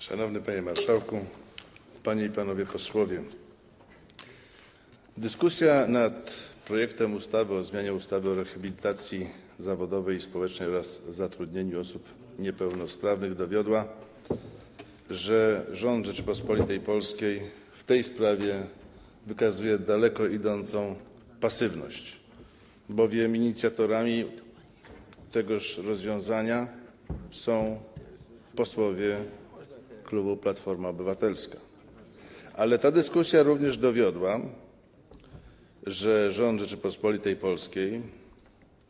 Szanowny Panie Marszałku, Panie i Panowie Posłowie. Dyskusja nad projektem ustawy o zmianie ustawy o rehabilitacji zawodowej i społecznej oraz zatrudnieniu osób niepełnosprawnych dowiodła, że rząd Rzeczypospolitej Polskiej w tej sprawie wykazuje daleko idącą pasywność, bowiem inicjatorami tegoż rozwiązania są posłowie klubu Platforma Obywatelska. Ale ta dyskusja również dowiodła, że rząd Rzeczypospolitej Polskiej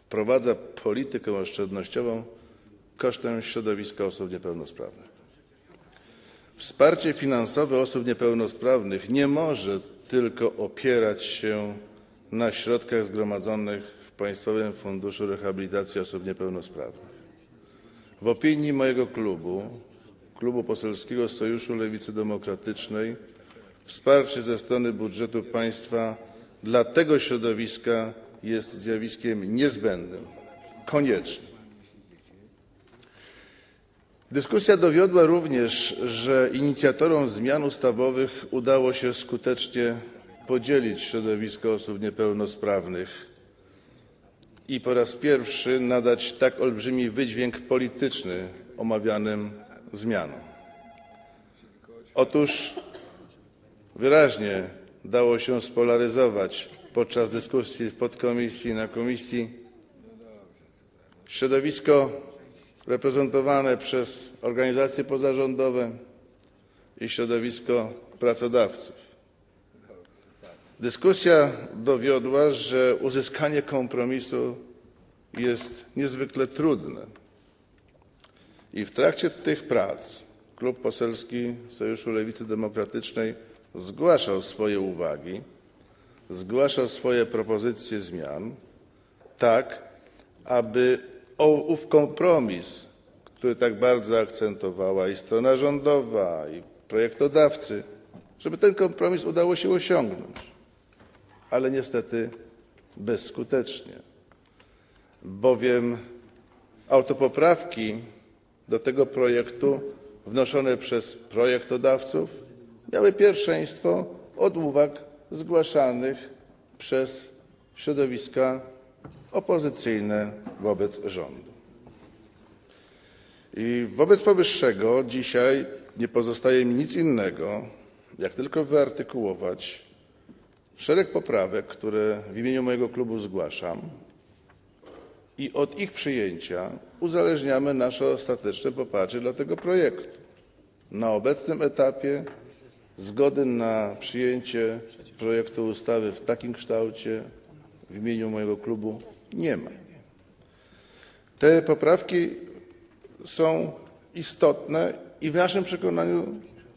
wprowadza politykę oszczędnościową kosztem środowiska osób niepełnosprawnych. Wsparcie finansowe osób niepełnosprawnych nie może tylko opierać się na środkach zgromadzonych w Państwowym Funduszu Rehabilitacji Osób Niepełnosprawnych. W opinii mojego klubu, Klubu Poselskiego Sojuszu Lewicy Demokratycznej, wsparcie ze strony budżetu państwa dla tego środowiska jest zjawiskiem niezbędnym, koniecznym. Dyskusja dowiodła również, że inicjatorom zmian ustawowych udało się skutecznie podzielić środowisko osób niepełnosprawnych i po raz pierwszy nadać tak olbrzymi wydźwięk polityczny omawianym zmianom. Otóż wyraźnie dało się spolaryzować podczas dyskusji w podkomisji na komisji środowisko reprezentowane przez organizacje pozarządowe i środowisko pracodawców. Dyskusja dowiodła, że uzyskanie kompromisu jest niezwykle trudne. I w trakcie tych prac Klub Poselski Sojuszu Lewicy Demokratycznej zgłaszał swoje uwagi, zgłaszał swoje propozycje zmian, tak aby ów kompromis, który tak bardzo akcentowała i strona rządowa, i projektodawcy, żeby ten kompromis udało się osiągnąć, ale niestety bezskutecznie, bowiem autopoprawki do tego projektu wnoszone przez projektodawców miały pierwszeństwo od uwag zgłaszanych przez środowiska opozycyjne wobec rządu. I wobec powyższego dzisiaj nie pozostaje mi nic innego, jak tylko wyartykułować szereg poprawek, które w imieniu mojego klubu zgłaszam i od ich przyjęcia uzależniamy nasze ostateczne poparcie dla tego projektu. Na obecnym etapie zgody na przyjęcie projektu ustawy w takim kształcie w imieniu mojego klubu nie ma. Te poprawki są istotne i w naszym przekonaniu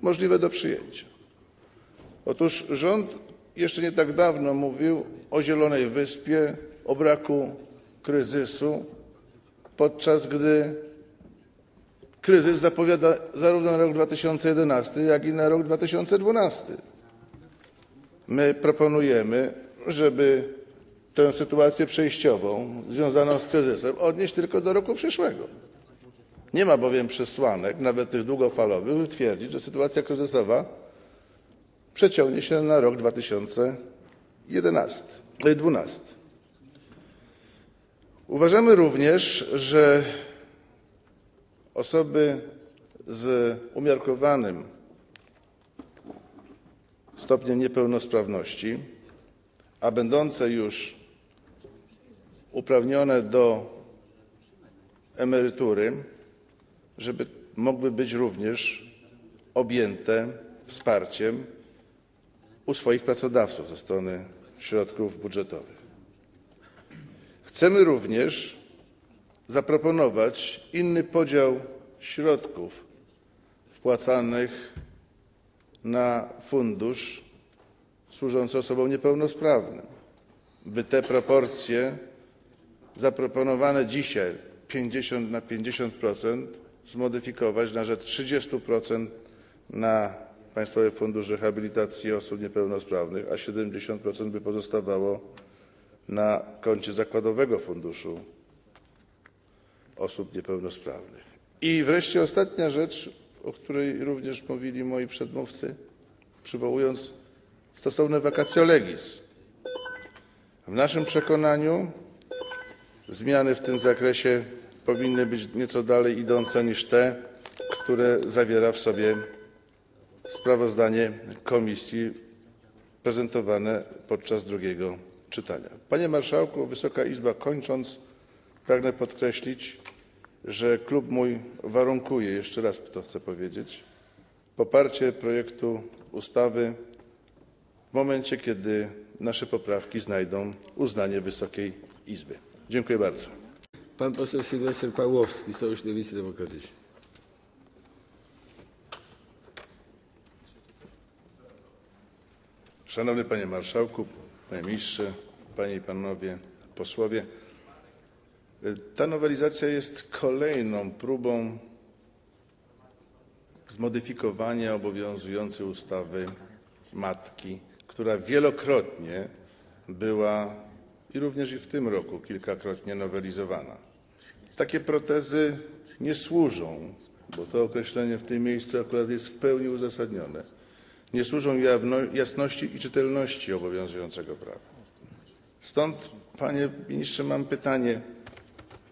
możliwe do przyjęcia. Otóż rząd jeszcze nie tak dawno mówił o Zielonej Wyspie, o braku kryzysu, podczas gdy kryzys zapowiada zarówno na rok 2011, jak i na rok 2012. My proponujemy, żeby tę sytuację przejściową związaną z kryzysem odnieść tylko do roku przyszłego. Nie ma bowiem przesłanek, nawet tych długofalowych, twierdzić, że sytuacja kryzysowa przeciągnie się na rok 2011, 2012. Uważamy również, że osoby z umiarkowanym stopniem niepełnosprawności, a będące już uprawnione do emerytury, żeby mogły być również objęte wsparciem u swoich pracodawców ze strony środków budżetowych. Chcemy również zaproponować inny podział środków wpłacanych na fundusz służący osobom niepełnosprawnym, by te proporcje zaproponowane dzisiaj 50 na 50% zmodyfikować na rzecz 30% na Państwowy Fundusz Rehabilitacji Osób Niepełnosprawnych, a 70% by pozostawało na koncie zakładowego Funduszu Osób Niepełnosprawnych. I wreszcie ostatnia rzecz. o której również mówili moi przedmówcy, przywołując stosowne vacatio legis. W naszym przekonaniu zmiany w tym zakresie powinny być nieco dalej idące niż te, które zawiera w sobie sprawozdanie komisji prezentowane podczas drugiego czytania. Panie Marszałku, Wysoka Izba, kończąc, pragnę podkreślić, że klub mój warunkuje, jeszcze raz to chcę powiedzieć, poparcie projektu ustawy w momencie, kiedy nasze poprawki znajdą uznanie Wysokiej Izby. Dziękuję bardzo. Pan poseł Sylwester Pawłowski, Sojusz Lewicy Demokratycznej. Szanowny Panie Marszałku, Panie Ministrze, Panie i Panowie Posłowie. Ta nowelizacja jest kolejną próbą zmodyfikowania obowiązującej ustawy matki, która wielokrotnie była i również i w tym roku kilkakrotnie nowelizowana. Takie protezy nie służą, bo to określenie w tym miejscu akurat jest w pełni uzasadnione, nie służą jasności i czytelności obowiązującego prawa. Stąd, panie ministrze, mam pytanie,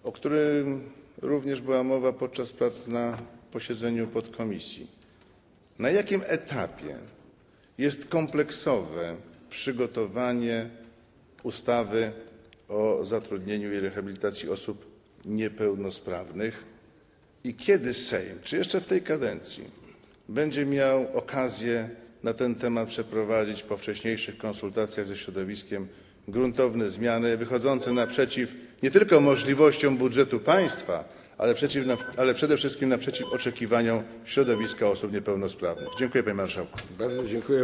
o którym również była mowa podczas prac na posiedzeniu podkomisji. Na jakim etapie jest kompleksowe przygotowanie ustawy o zatrudnieniu i rehabilitacji osób niepełnosprawnych i kiedy Sejm, czy jeszcze w tej kadencji, będzie miał okazję na ten temat przeprowadzić po wcześniejszych konsultacjach ze środowiskiem gruntowne zmiany wychodzące naprzeciw nie tylko możliwościom budżetu państwa, ale, przeciw, ale przede wszystkim naprzeciw oczekiwaniom środowiska osób niepełnosprawnych. Dziękuję panie marszałku. Bardzo dziękuję.